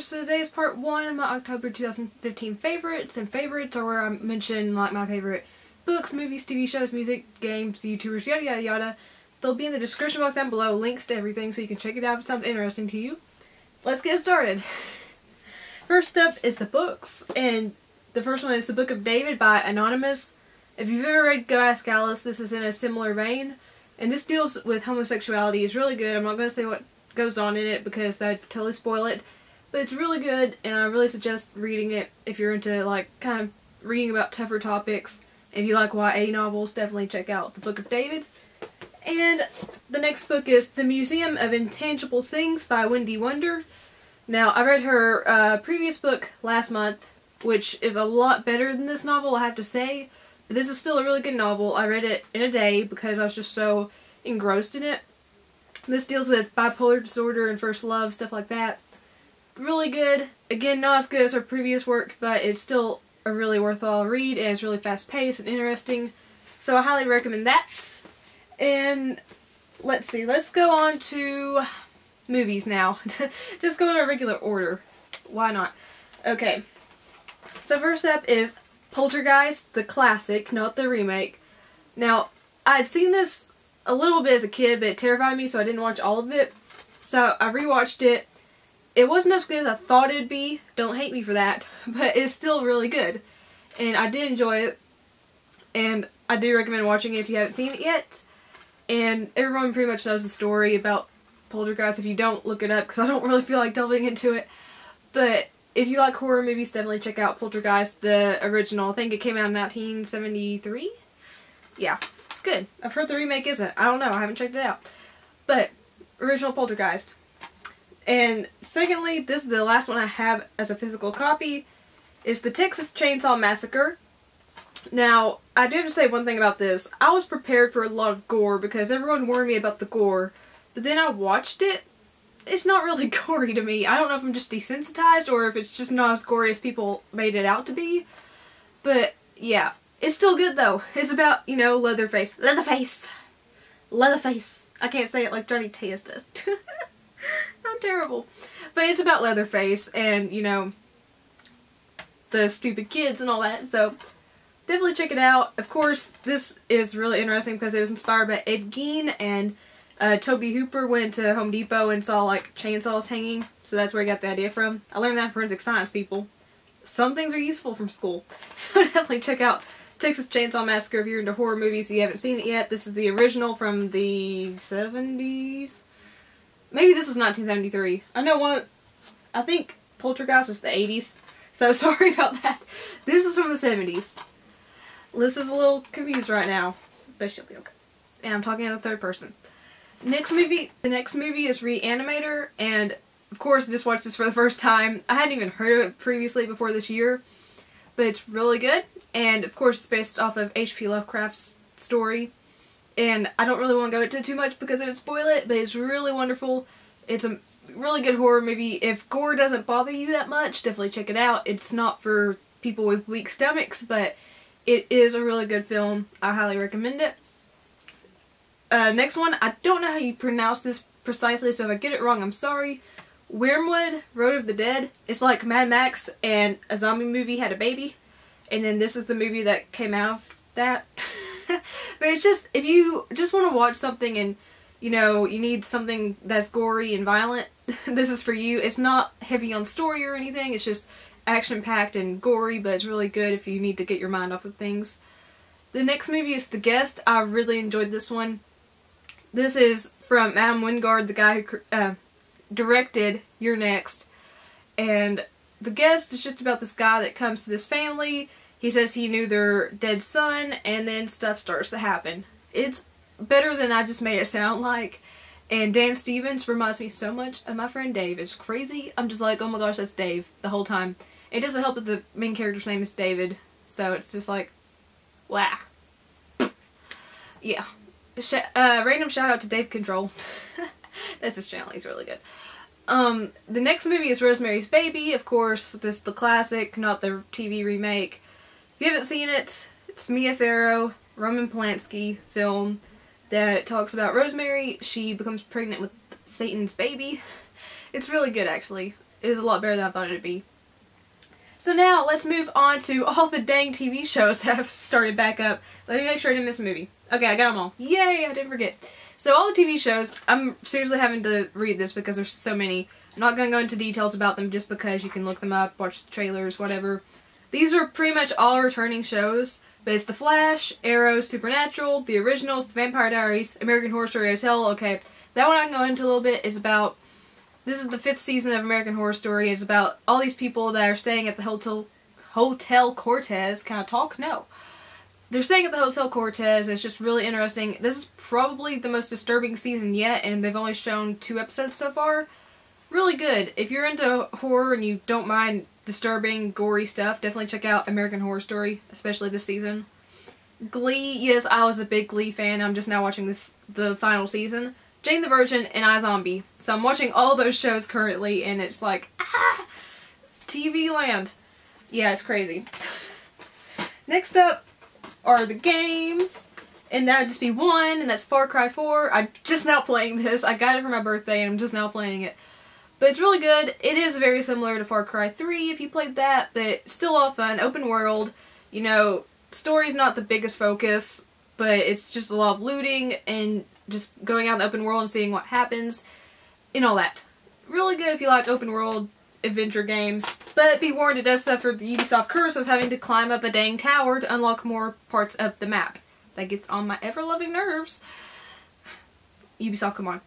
So today is part one of my October 2015 favorites, and favorites are where I mention like my favorite books, movies, TV shows, music, games, YouTubers, yada yada yada. They'll be in the description box down below, links to everything so you can check it out if it sounds interesting to you. Let's get started. First up is the books, and the first one is The Book of David by Anonymous. If you've ever read Go Ask Alice, this is in a similar vein, and this deals with homosexuality. It's really good. I'm not going to say what goes on in it because that'd totally spoil it. But it's really good and I really suggest reading it if you're into like kind of reading about tougher topics. If you like YA novels, definitely check out The Book of David. And the next book is The Museum of Intangible Things by Wendy Wunder. Now, I read her uh, previous book last month, which is a lot better than this novel, I have to say. But this is still a really good novel. I read it in a day because I was just so engrossed in it. This deals with bipolar disorder and first love, stuff like that. Really good. Again, not as good as her previous work, but it's still a really worthwhile read and it's really fast paced and interesting. So I highly recommend that. And let's see, let's go on to movies now. Just go in a regular order. Why not? Okay. So first up is Poltergeist, the classic, not the remake. Now, I'd seen this a little bit as a kid, but it terrified me, so I didn't watch all of it. So I rewatched it. It wasn't as good as I thought it'd be. Don't hate me for that, but it's still really good. And I did enjoy it. And I do recommend watching it if you haven't seen it yet. And everyone pretty much knows the story about Poltergeist. If you don't, look it up because I don't really feel like delving into it. But if you like horror movies, definitely check out Poltergeist, the original. I think it came out in 1973? Yeah it's good. I've heard the remake isn't. I don't know. I haven't checked it out. But, original Poltergeist. And secondly, this is the last one I have as a physical copy, is the Texas Chainsaw Massacre. Now, I do have to say one thing about this. I was prepared for a lot of gore because everyone warned me about the gore. But then I watched it. It's not really gory to me. I don't know if I'm just desensitized or if it's just not as gory as people made it out to be. But, yeah. It's still good though. It's about, you know, Leatherface. Leatherface! Leatherface. I can't say it like Johnny Tez does. I'm terrible. But it's about Leatherface and, you know, the stupid kids and all that. So, definitely check it out. Of course, this is really interesting because it was inspired by Ed Gein and uh, Tobe Hooper went to Home Depot and saw like chainsaws hanging. So that's where I got the idea from. I learned that in forensic science, people. Some things are useful from school. So definitely check out Texas Chainsaw Massacre if you're into horror movies and you haven't seen it yet. This is the original from the 70s. Maybe this was 1973. I know one, I think Poltergeist was the 80s. So sorry about that. This is from the 70s. Liz is a little confused right now, but she'll be okay. And I'm talking in the third person. Next movie, the next movie is Reanimator, and of course I just watched this for the first time. I hadn't even heard of it previously before this year, but it's really good. And of course it's based off of H.P. Lovecraft's story. And I don't really want to go into too much because it would spoil it, but it's really wonderful. It's a really good horror movie. If gore doesn't bother you that much, definitely check it out. It's not for people with weak stomachs, but it is a really good film. I highly recommend it. Uh, next one, I don't know how you pronounce this precisely, so if I get it wrong, I'm sorry. Wyrmwood, Road of the Dead. It's like Mad Max and a zombie movie had a baby. And then this is the movie that came out of that. but it's just, if you just want to watch something and, you know, you need something that's gory and violent, this is for you. It's not heavy on story or anything. It's just action-packed and gory, but it's really good if you need to get your mind off of things. The next movie is The Guest. I really enjoyed this one. This is from Adam Wingard, the guy who uh, directed You're Next. And The Guest is just about this guy that comes to this family. He says he knew their dead son, and then stuff starts to happen. It's better than I just made it sound like. And Dan Stevens reminds me so much of my friend Dave. It's crazy. I'm just like, oh my gosh, that's Dave the whole time. It doesn't help that the main character's name is David. So it's just like, wow. yeah. Sh uh, random shout out to Dave Control. That's his channel. He's really good. Um, the next movie is Rosemary's Baby. Of course, this is the classic, not the TV remake. If you haven't seen it, it's Mia Farrow, Roman Polanski film that talks about Rosemary. She becomes pregnant with Satan's baby. It's really good, actually. It is a lot better than I thought it'd be. So now let's move on to all the dang TV shows that have started back up. Let me make sure I didn't miss a movie. Okay, I got them all. Yay, I didn't forget. So all the TV shows, I'm seriously having to read this because there's so many. I'm not going to go into details about them just because you can look them up, watch the trailers, whatever. These are pretty much all returning shows. But it's The Flash, Arrow, Supernatural, The Originals, The Vampire Diaries, American Horror Story Hotel. Okay, that one I can go into a little bit is about this is the fifth season of American Horror Story. It's about all these people that are staying at the hotel Hotel Cortez. Can I talk? No. They're staying at the Hotel Cortez. It's just really interesting. This is probably the most disturbing season yet, and they've only shown two episodes so far. Really good. If you're into horror and you don't mind disturbing, gory stuff, definitely check out American Horror Story, especially this season. Glee, yes, I was a big Glee fan. I'm just now watching this the final season. Jane the Virgin, and iZombie. So I'm watching all those shows currently, and it's like, ah, TV land. Yeah, it's crazy. Next up are the games, and that would just be one, and that's Far Cry 4. I'm just now playing this. I got it for my birthday, and I'm just now playing it. But it's really good. It is very similar to Far Cry 3 if you played that, but still all fun. Open world. You know, story's not the biggest focus, but it's just a lot of looting and just going out in the open world and seeing what happens and all that. Really good if you like open world adventure games, but be warned it does suffer the Ubisoft curse of having to climb up a dang tower to unlock more parts of the map. That gets on my ever-loving nerves. Ubisoft, come on.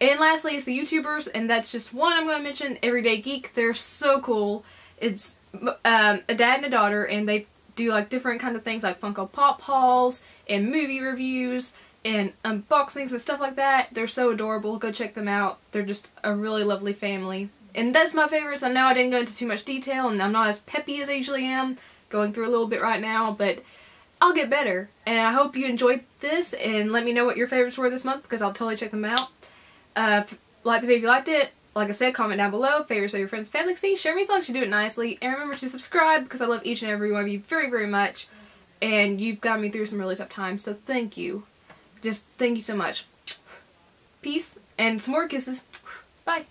And lastly is the YouTubers, and that's just one I'm going to mention, Everyday Geek. They're so cool. It's um, a dad and a daughter, and they do like different kind of things like Funko Pop hauls and movie reviews and unboxings and stuff like that. They're so adorable. Go check them out. They're just a really lovely family. And that's my favorites. I know I didn't go into too much detail and I'm not as peppy as I usually am. Going through a little bit right now, but I'll get better. And I hope you enjoyed this and let me know what your favorites were this month because I'll totally check them out. Uh, like the video if you liked it. Like I said, comment down below. Favorites of your friends, family, see. Share me as long as you do it nicely. And remember to subscribe because I love each and every one of you very, very much. And you've got me through some really tough times, so thank you. Just thank you so much. Peace and some more kisses. Bye.